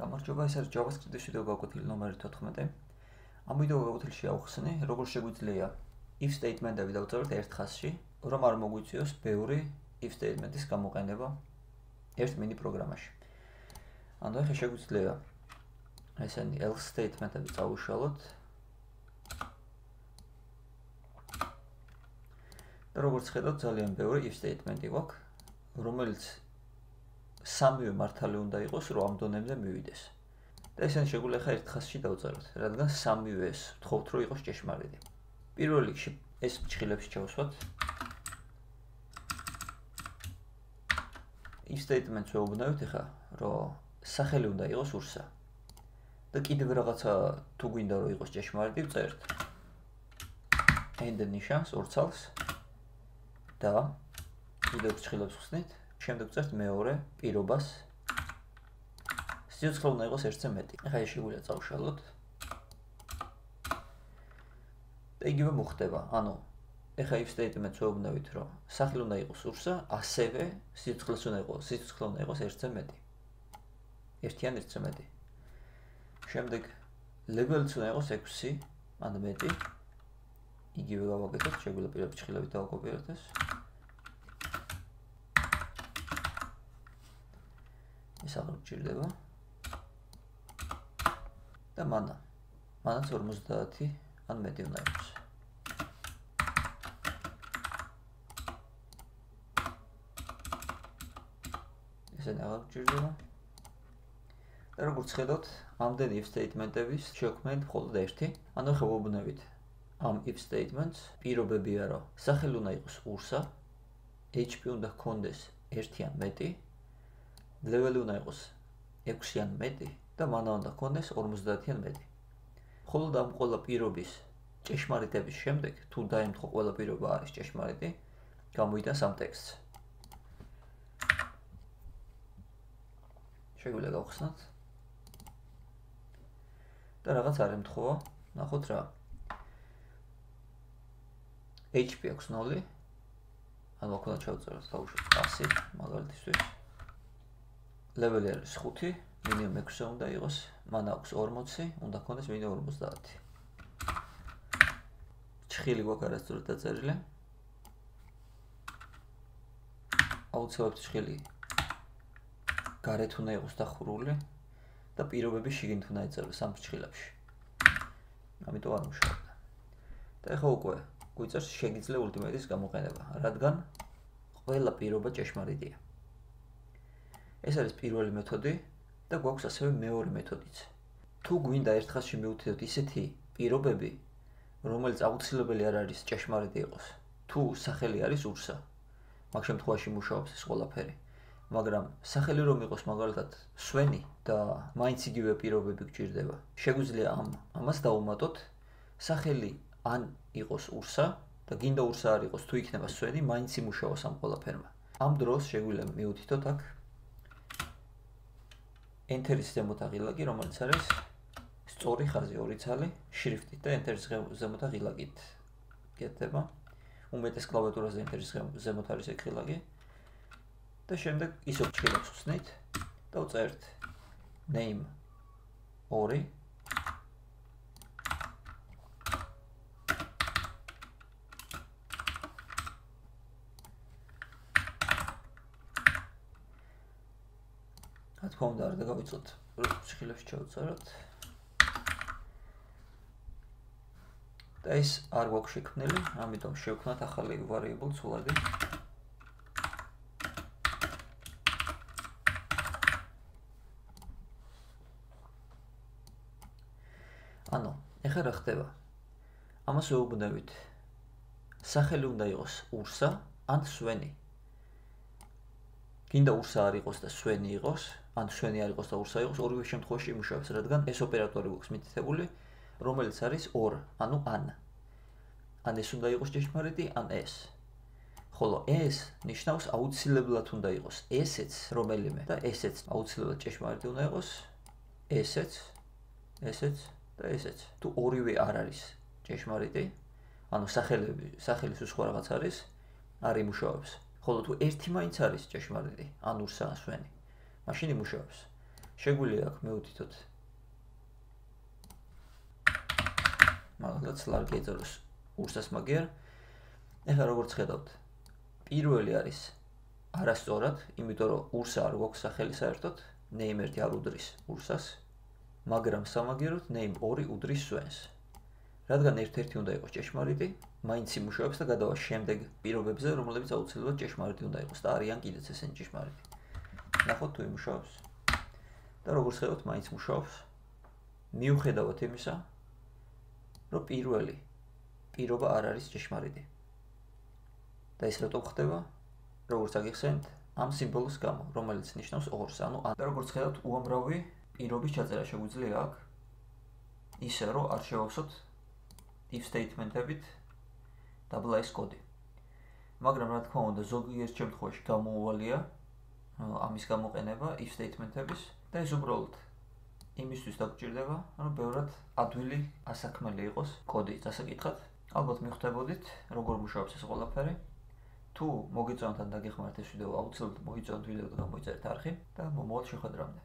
გამარჯობა, ეს არის JavaScript-ის ვიდეო გაკვეთილი ნომერი 14. ამ ვიდეო გაკვეთილში ავხსნი, როგორ შეგვიძლია if statement-ები დავწეროთ ერთ ხაზში, რომ არ მოგვიწიოს ბევრი if statement-ის გამოყენება ერთ მინი პროგრამაში. ანუ ახლა შეგვიძლია ესენი else statement-ები წავუშალოთ. და როგორც ხედავთ, ძალიან ბევრი if statement-ი გვაქვს, რომელიც სამივე მართალი უნდა იყოს, რომ ამ დონემდე მივიდეს. და ესენ შეგვიძლია ხა ერთ ხაზში დავწეროთ, რადგან სამივე ეს თხოვთ, რომ იყოს ჭეშმარიტი. პირველ რიგში ეს ფჩხილებს ჩავსვათ. if statement-ს ვეუბნებით ხა, რომ სახელი უნდა იყოს ურსა. და კიდევ რაღაცა თუ გვინდა რომ იყოს ჭეშმარიტი, ვწერთ. end ნიშანს ორცალს და კიდევ ფჩხილებს ხსნით. შემდეგ წერთ მეორე პირობას სიცოცხლე უნდა იყოს ერთზე მეტი. ახლა ეს შეგვიძლია წავშალოთ. და იგივე მოხდება. ანუ ახლა if statement-ს ვეუბნებით, რომ სახლი უნდა იყოს ურსა, ასევე სიცოცხლეს უნდა იყოს, სიცოცხლე უნდა იყოს ერთზე მეტი. ერთიან ერთზე მეტი. შემდეგ level-ს უნდა იყოს 6, ანუ მეტი. იგივე გავაკეთოთ, შეგვიძლია პირობი ჭხილებით დავაკოპიროთ ეს. ეს აღარ გჭირდება. და მანა. მანაც 50 ან მეტი უნდა იყოს. ესე აღარ გჭირდება. და როგორც ხედავთ, ამდენი if statement-ების შექმნით მხოლოდ ერთი. ანუ ხებობნებით ამ if statements პირობებია რომ სახელი უნდა იყოს ურსა, HP უნდა ჰქონდეს ერთი ან მეტი ლეველი უნდა იყოს 6-იან მეტი და მანა უნდა ქონდეს 50-იან მეტი. ხოლო ამ ყველა პირობის ჭეშმარიტების შემდეგ თუ დაემთხო ყველა პირობა არის ჭეშმარიტი, გამოიდა სამ ტექსტს. შეგვიძლია გავხსნათ. და რაღაც არ ემთხოვა, ნახოთ რა. HP აქვს 0. ანუ უნდა ჩავწეროთ თავში 100 მაგალითისთვის. ლეველი არის 5, მინიმუმ 6 უნდა იყოს, მან აქვს 40, უნდა ქონდეს მინიმუმ 50. ჩხილი გვაქვს არასწორად დაწერილი. აუცილებლად ჩხილი გარეთ უნდა იყოს დახურული და პირობები შიგნით უნდა ეწეროს ამ ჩხილებში. ამიტომ არ მუშაობდა. და ახლა უკვე გვიწერს შეგიძლია ულტიმატის გამოყენება, რადგან ყველა პირობა ჭეშმარიტია. ეს არის პირველი მეთოდი და გვაქვს ასევე მეორე მეთოდიც. თუ გვინდა ერთხელში მივუთითოთ ისეთი პირობები, რომელიც აუცილებელი არ არის ჭეშმარიტი იყოს, თუ სახელი არის ურსა, მაგ შემთხვევაში მუშაობს ეს ყველაფერი. მაგრამ სახელი რომ იყოს მაგალითად სვენი და მაინც იგივე პირობები გჭირდება. შეგვიძლია ამ ამას დაუმატოთ სახელი ან იყოს ურსა და გინდა ურსა არ იყოს თუ იქნება სვენი, მაინც იმუშაოს ამ ყველაფერმა. ამ დროს შეგვიძლია მივუთითოთ აქ enter-ის ზემოთ აღილაკი, რომელიც არის სწორი ხაზი ორი ცალი შრიფტით და enter-ის ზემოთ აღილაკით. გეტება? უმეტეს კლავიატურაზე enter-ის ზემოთ არის ეგილაკი. და შემდეგ ისო ჩქილებს ხსნით და უწერთ name 2 თქმა უნდა არ დაგავიწყოთ შეხილებში ჩავწეროთ და ეს არ გვაქვს შექმნილი ამიტომ შევქმნათ ახალი variable ცვლადი ანუ ეხლა რა ხდება? ამას ვეუბნებით. სახელი უნდა იყოს ურსა ან სვენი გინდა ურსა არ იყოს და სვენი იყოს, ან სვენი არ იყოს და ურსა იყოს, ორივე შემთხვევაში იმუშავებს, რადგან ეს ოპერატორი გვაქვს მითითებული, რომელიც არის ორ, ანუ ან. ან ეს უნდა იყოს ჭეშმარიტი, ან ეს. ხოლო ეს ნიშნავს აუცილებლად უნდა იყოს ესეც რომელიმე და ესეც აუცილებლად ჭეშმარიტი უნდა იყოს ესეც ესეც და ესეც თუ ორივე არ არის ჭეშმარიტი ანუ სახელები სახელის უცხო რაღაც არის არ იმუშავებს ხოლო თუ ერთი მაინც არის ჭეშმარიტი, ან ურსა ასვენი, მაშინ იმუშავებს. შეგვიძლია აქ მეუთითოთ. მაგალითად სლარგი ეძებს ურსას მაგიერ. ეხლა როგორც ხედავთ პირველი არის არასწორად იმიტომ რომ ურსა არ გვაქვს სახელი საერთოდ name 1 არ უდრის ურსას მაგრამ სამაგიეროდ name 2 უდრის სვენს რადგან ერთ-ერთი უნდა იყოს ჭეშმარიტი მაინც იმუშავებს და გადავა შემდეგ პირობებზე რომლებიც აუცილებლად ჭეშმარიტი უნდა იყოს და არიან კიდეც ესენი ჭეშმარიტი ნახოთ თუ იმუშავებს და როგორც ხედავთ, მაინც მუშაობს. მიუხედავად იმისა, რომ პირველი პირობა არ არის ჭეშმარიტი. და ეს რატომ ხდება? როგორც აგიხსენთ, ამ სიმბოლოს გამო, რომელიც ნიშნავს ორს, ანუ და როგორც ხედავთ, უამრავი პირობის ჩაწერა შეგვიძლია აქ. ისე რომ არ შევავსოთ if statement-ებით double s კოდი. მაგრამ რა თქმა უნდა, ზოგიერთ შემთხვევაში გამოუვალია ამის გამოყენება if statement-ების და ეს უბრალოდ იმისთვის დაგჭირდება, რომ ბევრად ადვილი ასაქმელი იყოს კოდის დასაკითხად. ალბათ მიხვდებოდით, როგორ მუშაობს ეს ყველაფერი. თუ მოგიწონთ ან დაგეხმართ ეს ვიდეო, აუცილებლად მოიწონთ ვიდეო და გამოიწერეთ არხი და მომავალ შეხვედრამდე.